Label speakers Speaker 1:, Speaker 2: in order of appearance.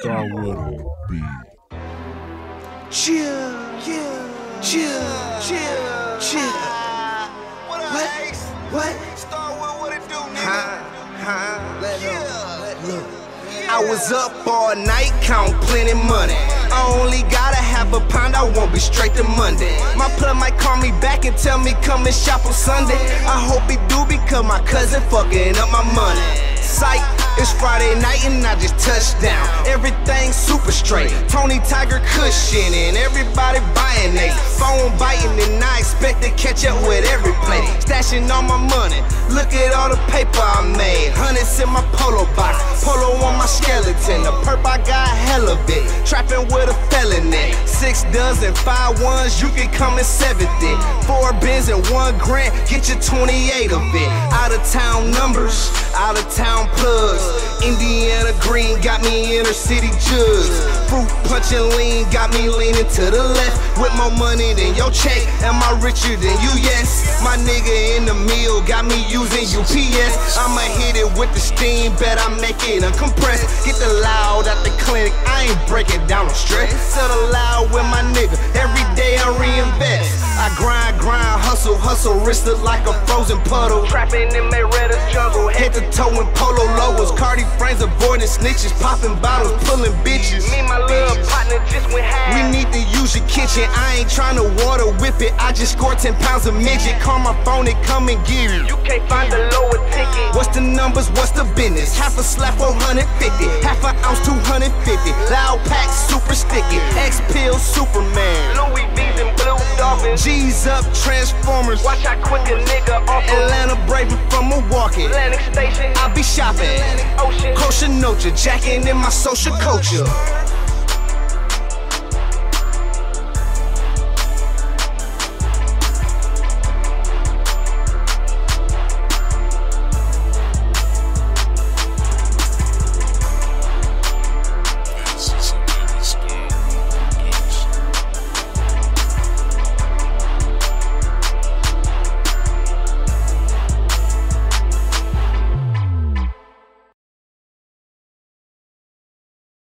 Speaker 1: Starwood beat.
Speaker 2: Chill, yeah, chill, chill, chill.
Speaker 3: What up,
Speaker 2: What?
Speaker 3: Ace?
Speaker 2: What?
Speaker 3: Starwood, what it do, nigga?
Speaker 2: Huh? Huh? Let
Speaker 3: Yeah.
Speaker 2: look. Look.
Speaker 3: Yeah.
Speaker 2: I was up all night, count plenty money. I only gotta have a pound, I won't be straight to Monday. My plug might call me back and tell me come and shop on Sunday. I hope he do because my cousin fucking up my money. Sight, it's Friday night and I just touched down. Everything super straight. Tony Tiger cushion and everybody buying they phone biting and I expect to catch up with every play. Stashing all my money. Look at all the paper I made. Hundreds in my with a felony. Six dozen, five ones, you can come in 70. Four bins and one grant, get you 28 of it. Out of town numbers, out of town plugs. Indiana green got me inner city jugs. Fruit punching lean got me leaning to the left. With more money than your check, am I richer than you? Yes. My nigga in the mill got me using UPS. I'ma hit it with the steam, bet I make it uncompressed. Get the loud at the clinic, I ain't breaking down on stress. Settle loud with my nigga, every day I reinvest. I grind, grind, hustle, hustle, wrist look like a frozen puddle. Trapping in Marietta's jungle, head to toe in polo logos. Cardi friends avoiding snitches, popping bottles, pulling bitches. Me and my little partner just went high. We need to use your kitchen. I ain't trying to water whip it. I just scored 10 pounds of midget. Call my phone and come and get it. You can't find the lower ticket. What's the numbers? What's the business? Half a slap, 450. Half an ounce, 250. Loud pack, super sticky. X pill, Superman. G's up, Transformers. Watch how quick a nigga off Atlanta braving from Milwaukee. Atlantic Station. I be shopping. Atlantic Ocean. Kosher Nocha, jacking in my social culture.